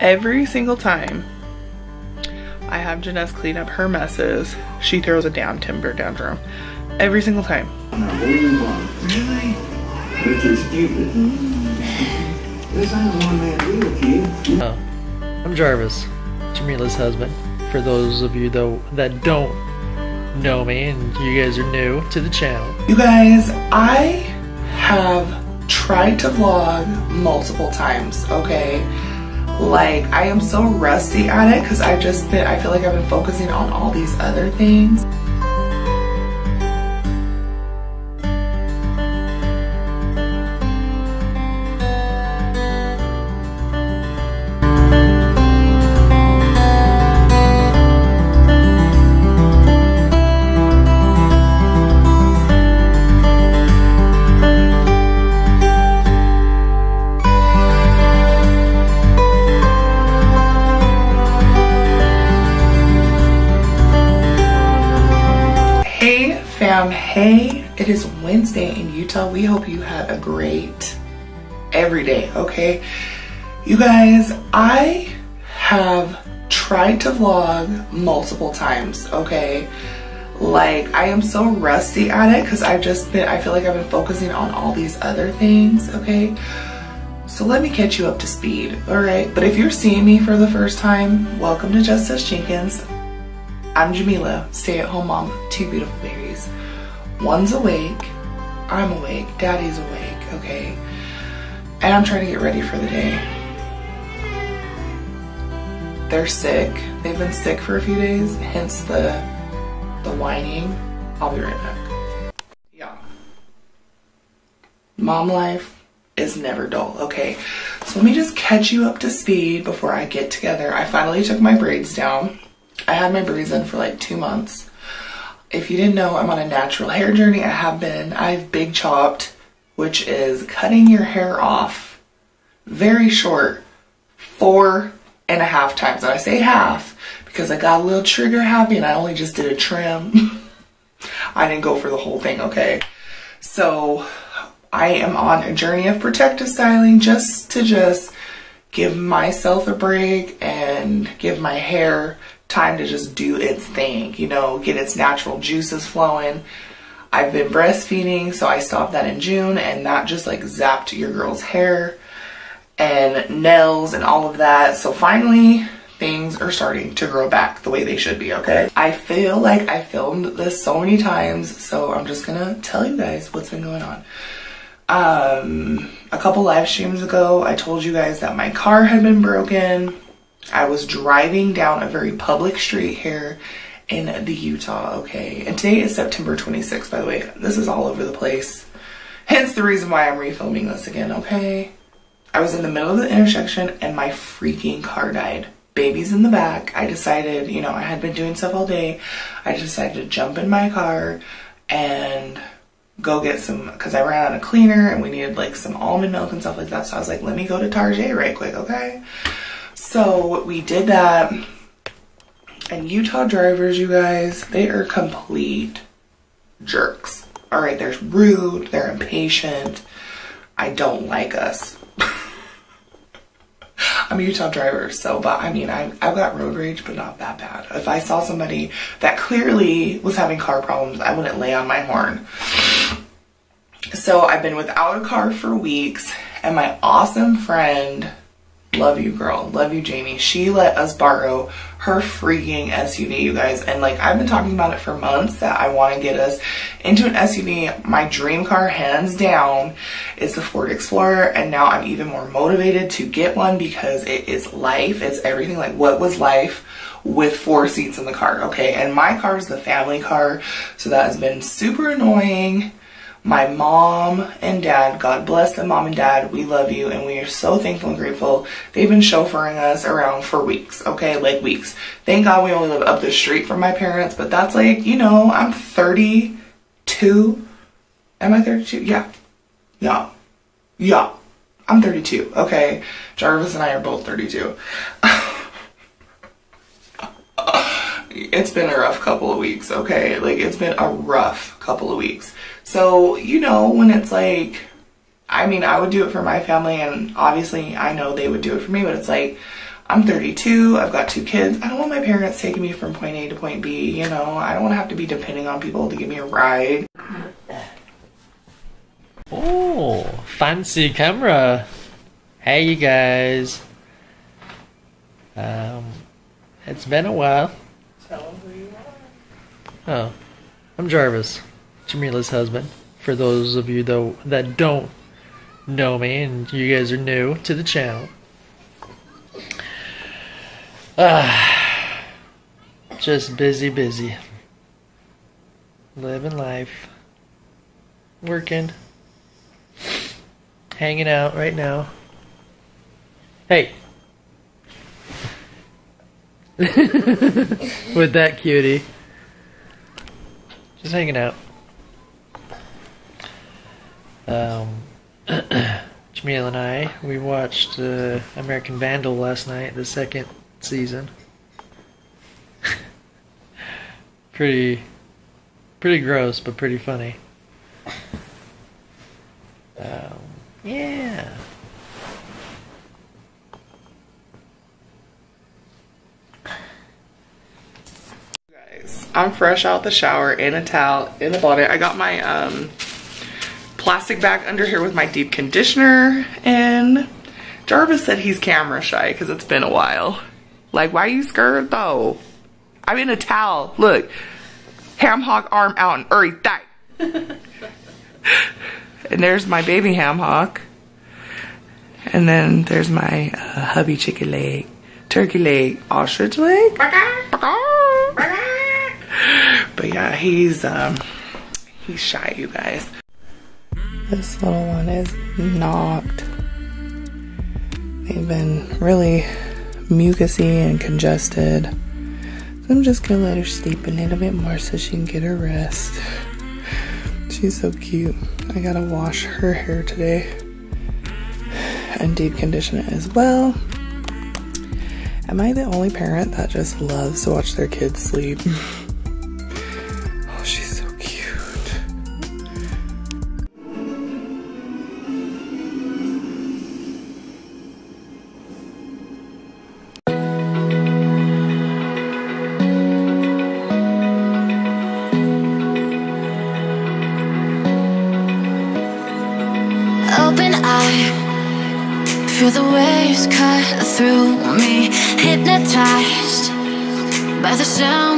every single time I have Jenness clean up her messes, she throws a damn timber tantrum. Every single time. Really? But you're stupid. This ain't a one-man deal, kid. Oh, I'm Jarvis, Jamillah's husband. For those of you though that don't know me and you guys are new to the channel. You guys, I have tried to vlog multiple times, okay? Like, I am so rusty at it because I've just been, I feel like I've been focusing on all these other things. Utah. We hope you had a great every day, okay? You guys, I have tried to vlog multiple times, okay? Like, I am so rusty at it because I've just been, I feel like I've been focusing on all these other things, okay? So let me catch you up to speed, all right? But if you're seeing me for the first time, welcome to Just Us Jenkins. I'm Jamillah, stay-at-home mom two beautiful babies. One's awake, I'm awake, daddy's awake, okay? And I'm trying to get ready for the day. They're sick. They've been sick for a few days, hence the the whining. I'll be right back. Yeah. Mom life is never dull, okay? So let me just catch you up to speed before I get together. I finally took my braids down. I had my braids in for like two months. If you didn't know, I'm on a natural hair journey. I have been. I've big chopped, which is cutting your hair off very short, four and a half times. And I say half because I got a little trigger happy and I only just did a trim. I didn't go for the whole thing, okay? So I am on a journey of protective styling just to just give myself a break and give my hair time to just do its thing, you know, get its natural juices flowing. I've been breastfeeding, so I stopped that in June, and that just like zapped your girl's hair and nails and all of that. So finally, things are starting to grow back the way they should be, okay? I feel like I filmed this so many times, so I'm just gonna tell you guys what's been going on. Um, a couple live streams ago, I told you guys that my car had been broken. I was driving down a very public street here in the Utah, okay? And today is September 26th, by the way. This is all over the place. Hence the reason why I'm refilming this again, okay? I was in the middle of the intersection and my freaking car died. Baby's in the back. I decided, you know, I had been doing stuff all day. I decided to jump in my car and go get some, because I ran out of cleaner and we needed like some almond milk and stuff like that. So I was like, let me go to Target right quick, okay? So we did that. And Utah drivers, you guys, they are complete jerks. All right, they're rude, they're impatient. I don't like us. I'm a Utah driver, so, but I mean, I, I've got road rage, but not that bad. If I saw somebody that clearly was having car problems, I wouldn't lay on my horn. So I've been without a car for weeks, and my awesome friend, love you girl, love you Jamie, she let us borrow her freaking SUV, you guys. And like, I've been talking about it for months that I want to get us into an SUV. My dream car, hands down, is the Ford Explorer. And now I'm even more motivated to get one because it is life. It's everything. Like, what was life? with four seats in the car, okay? And my car is the family car, so that has been super annoying. My mom and dad, God bless them, mom and dad, we love you and we are so thankful and grateful. They've been chauffeuring us around for weeks, okay? Like weeks. Thank God we only live up the street from my parents, but that's like, you know, I'm 32. Am I 32? Yeah. Yeah. Yeah. I'm 32, okay? Jarvis and I are both 32. it's been a rough couple of weeks, okay? Like, it's been a rough couple of weeks. So, you know, when it's like, I mean, I would do it for my family, and obviously I know they would do it for me, but it's like, I'm 32, I've got two kids. I don't want my parents taking me from point A to point B, you know. I don't want to have to be depending on people to give me a ride. Oh, fancy camera. Hey, you guys. Um, it's been a while. Oh, I'm Jarvis, Jamillah's husband. For those of you though that don't know me and you guys are new to the channel. Ah, just busy, busy. Living life. Working hanging out right now. Hey. With that cutie. Just hanging out. Um, Jamil and I, we watched uh, American Vandal last night, the second season. pretty, pretty gross, but pretty funny. Um, yeah. Guys, I'm fresh out the shower in a towel, in a bonnet. I got my um, plastic bag under here with my deep conditioner and Jarvis said he's camera shy because it's been a while. Like, why are you scared though? I'm in a towel. Look, ham hock arm out and uri thigh. and there's my baby ham hock. And then there's my uh, hubby chicken leg, turkey leg, ostrich leg. But yeah, he's um he's shy, you guys. This little one is knocked. They've been really mucusy and congested. So I'm just gonna let her sleep a little bit more so she can get her rest. She's so cute. I gotta wash her hair today and deep condition it as well. Am I the only parent that just loves to watch their kids sleep?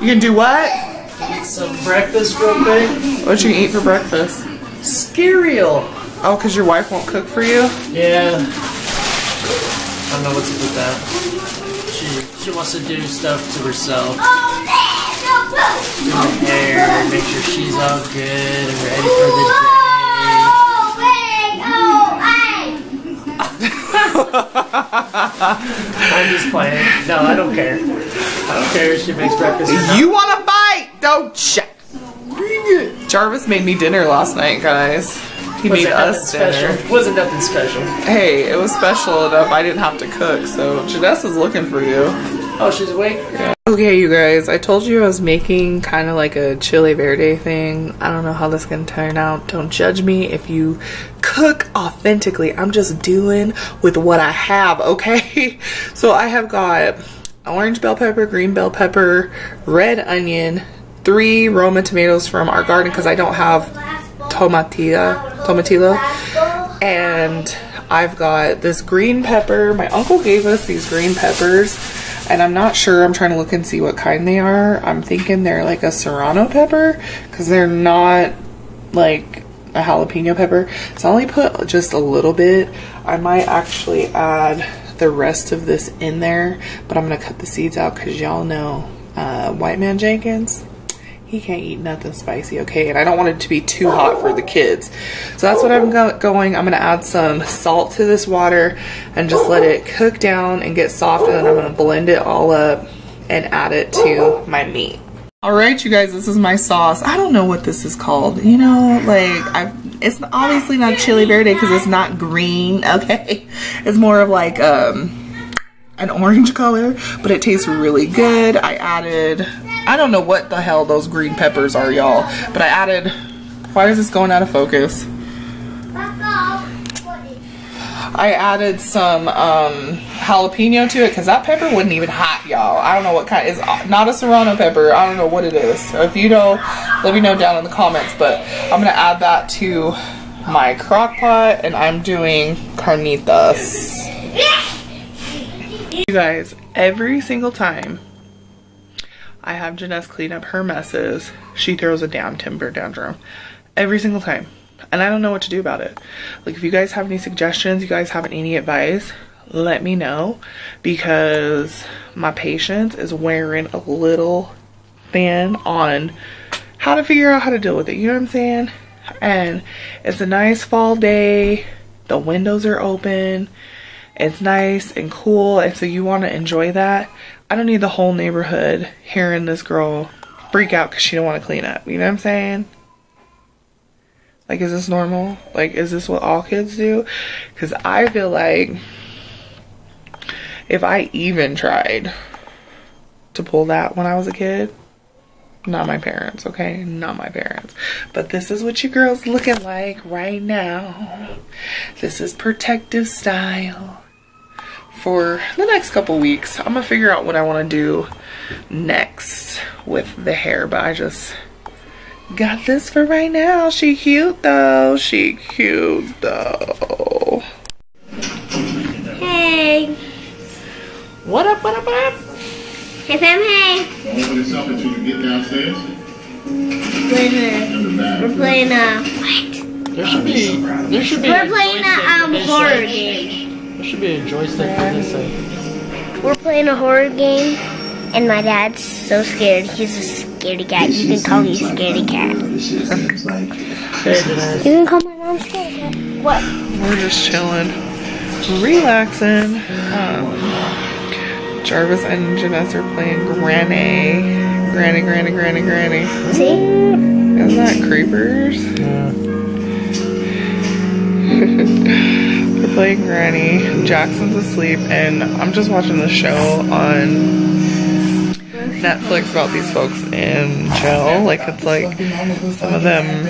You can do what? Eat Some breakfast real quick. What you eat for breakfast? Scarial. Oh, because your wife won't cook for you? Yeah. I don't know what's up with that. She she wants to do stuff to herself. Oh, man, no food! Do her hair, make sure she's all good and ready for the day. I'm just playing. No, I don't care. I don't care if she makes breakfast. You want a bite? Don't shut. Jarvis made me dinner last night, guys. He Was made it us special? dinner. Wasn't nothing special. Hey, it was special enough I didn't have to cook, so Janessa's looking for you. Oh, she's awake? Okay, you guys, I told you I was making kind of like a chili verde thing. I don't know how this can turn out. Don't judge me if you cook authentically. I'm just doing with what I have, okay? So I have got orange bell pepper, green bell pepper, red onion, three Roma tomatoes from our garden because I don't have tomatilla, tomatillo, and I've got this green pepper. My uncle gave us these green peppers and I'm not sure. I'm trying to look and see what kind they are. I'm thinking they're like a serrano pepper because they're not like a jalapeno pepper. So I only put just a little bit. I might actually add the rest of this in there, but I'm gonna cut the seeds out because y'all know uh, White Man Jenkins he can't eat nothing spicy, okay? And I don't want it to be too hot for the kids. So that's what I'm go going. I'm gonna add some salt to this water and just let it cook down and get soft and then I'm gonna blend it all up and add it to my meat. All right, you guys, this is my sauce. I don't know what this is called. You know, like, I, it's obviously not chili verde because it's not green, okay? It's more of like, um, an orange color, but it tastes really good. I added, I don't know what the hell those green peppers are, y'all, but I added, why is this going out of focus? I added some um, jalapeno to it because that pepper wasn't even hot, y'all. I don't know what kind. It's not a serrano pepper. I don't know what it is. So if you know, let me know down in the comments. But I'm gonna add that to my crock pot, and I'm doing carnitas. You guys, every single time I have Jenness clean up her messes, she throws a damn timber tantrum. Every single time. And I don't know what to do about it. Like, if you guys have any suggestions, you guys have any advice, let me know. Because my patience is wearing a little thin on how to figure out how to deal with it. You know what I'm saying? And it's a nice fall day. The windows are open it's nice and cool and so you want to enjoy that i don't need the whole neighborhood hearing this girl freak out because she don't want to clean up you know what i'm saying like is this normal? Like is this what all kids do? Because i feel like if i even tried to pull that when i was a kid not my parents okay? Not my parents. But this is what your girl's looking like right now. This is protective style for the next couple weeks. I'm gonna figure out what I wanna do next with the hair, but I just got this for right now. She cute though. She cute though. Hey. What up, what up, what up? Hey, fam, hey. Open this up until you get downstairs. Playing a, In we're playing a, what? There should be. There should be. We're playing joystick a um, horror side. game. There should be a joystick for this side. We're playing a horror game, and my dad's so scared. He's a scaredy cat. You can call me scaredy cat. This shit seems like You can call my mom scaredy cat. What? We're just chilling, relaxing. Um, Jarvis and Janessa are playing Granny. Granny, Granny, Granny, Granny. See? Isn't that creepers? They're playing Granny. Jaxon's asleep, and I'm just watching the show on Netflix about these folks in jail. Like, it's like some of them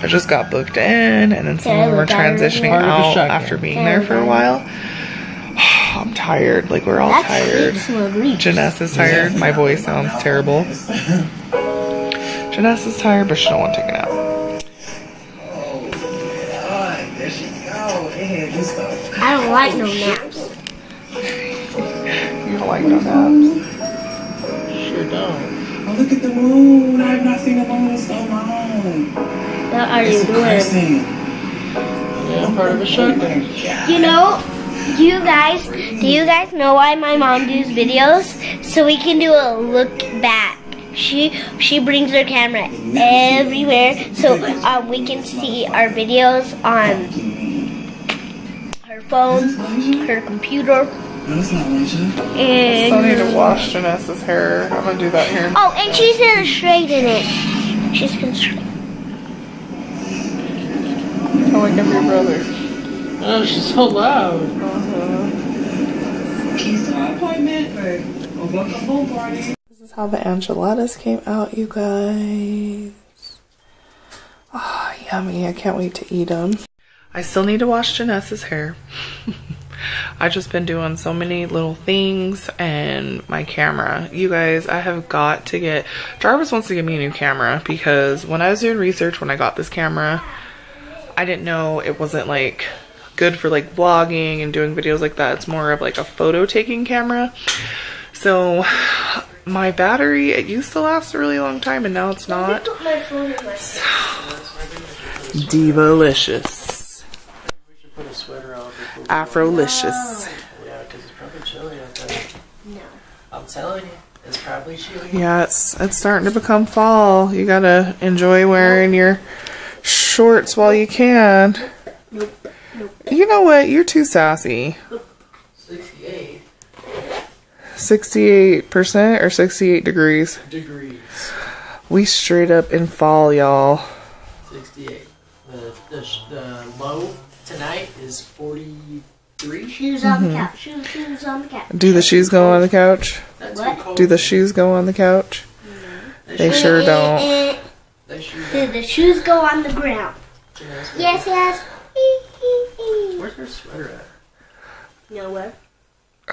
I just got booked in, and then some of them are transitioning Part of the out after being there for a while. I'm tired. Like, we're all tired. Reach Jenness is tired. My voice sounds terrible. Jenness is tired, but she don't want to take a nap. there she go. And this stuff. I don't like no naps. You don't like no naps. Sure don't. Oh, look at the moon. I've not seen the moon in so long. What are you It's doing? depressing. Yeah, part of a shotgun. You know, do you guys, do you guys know why my mom does videos? So we can do a look back. She she brings her camera everywhere, so um, we can see our videos on her phone, her computer, No, it's not Alicia. Still need to wash Janessa's hair. I'm gonna do that here. oh, and she's gonna straighten it. She's gonna straighten. I like I'm your brother. Oh, she's so loud. Keys to my appointment. Welcome party. This is how the enchiladas came out, you guys. Ah, yummy. I can't wait to eat them. I still need to wash Janessa's hair. I've just been doing so many little things and my camera. You guys, I have got to get... Jarvis wants to give me a new camera because when I was doing research when I got this camera, I didn't know it wasn't like good for like vlogging and doing videos like that. It's more of like a photo taking camera. So my battery, it used to last a really long time and now it's not. Put my phone in my Divalicious. We should put a sweater on before we Afrolicious. Yeah, because it's probably chilly out there. No. I'm telling you, it's probably chilly. Yeah, it's it's starting to become fall. You gotta enjoy wearing your shorts while you can. You know what? You're too sassy. 68 68% or 68 degrees. degrees. We straight up in fall, y'all. 68. The, the, the low tonight is 43. Shoes on the couch. Shoes, shoes on the couch. Do the shoes go on the couch? That's What? Do the shoes go on the couch? No. They sure don't. Eh, eh, They. Do the shoes go on the ground? Yes, yes. Where's her sweater at? Nowhere.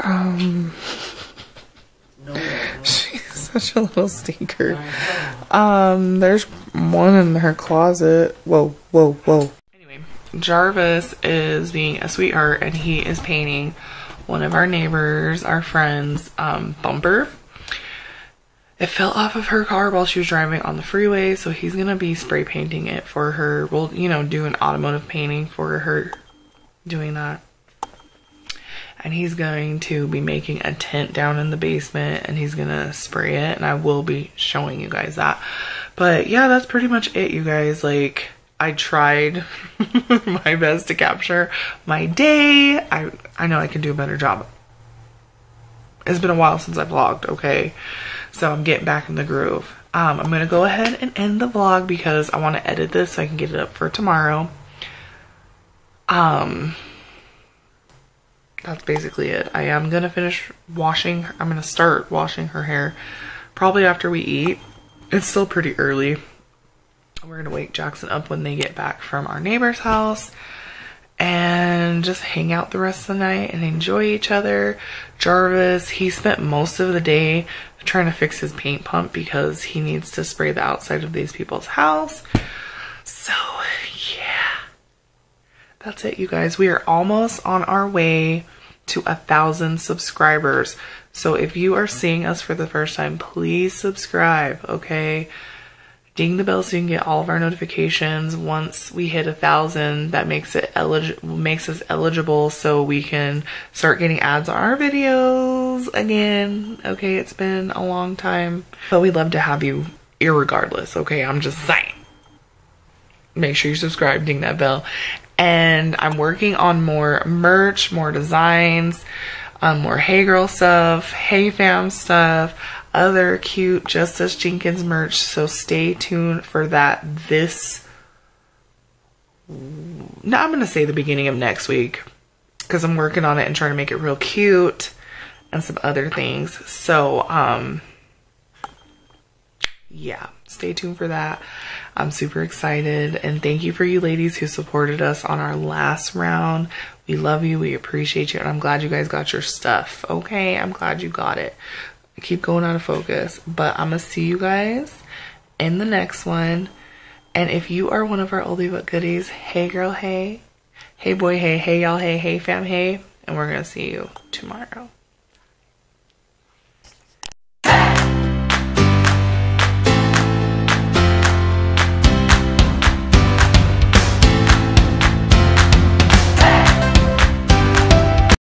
Um, No, no, no. she's such a little stinker. Um, there's one in her closet. Whoa, whoa, whoa. Jarvis is being a sweetheart and he is painting one of our neighbors, our friends, um, bumper. It fell off of her car while she was driving on the freeway, so he's gonna be spray painting it for her. We'll, you know, do an automotive painting for her doing that. And he's going to be making a tent down in the basement and he's gonna spray it, and I will be showing you guys that. But yeah, that's pretty much it, you guys. Like, I tried my best to capture my day. I I know I can do a better job. It's been a while since I vlogged, okay? So I'm getting back in the groove. Um, I'm gonna go ahead and end the vlog because I want to edit this so I can get it up for tomorrow. Um, that's basically it. I am gonna finish washing. I'm gonna start washing her hair probably after we eat. It's still pretty early. We're gonna wake Jaxon up when they get back from our neighbor's house and just hang out the rest of the night and enjoy each other. Jarvis, he spent most of the day trying to fix his paint pump because he needs to spray the outside of these people's house. So, yeah. That's it, you guys. We are almost on our way to a thousand subscribers. So if you are seeing us for the first time, please subscribe, okay? Ding the bell so you can get all of our notifications. Once we hit a thousand, that makes it eligible, makes us eligible, so we can start getting ads on our videos again. Okay, it's been a long time, but we love to have you, irregardless. Okay, I'm just saying make sure you subscribe, ding that bell. And I'm working on more merch, more designs, um, more Hey Girl stuff, Hey Fam stuff, other cute Just Us Jenkins merch. So stay tuned for that this. No, I'm gonna say the beginning of next week because I'm working on it and trying to make it real cute and some other things. So, um, yeah, stay tuned for that. I'm super excited and thank you for you ladies who supported us on our last round. We love you, we appreciate you, and I'm glad you guys got your stuff. Okay, I'm glad you got it. Keep going out of focus, but I'm gonna see you guys in the next one. And if you are one of our oldie but goodies, hey girl, hey, hey boy, hey, hey y'all, hey, hey fam, hey, and we're gonna see you tomorrow.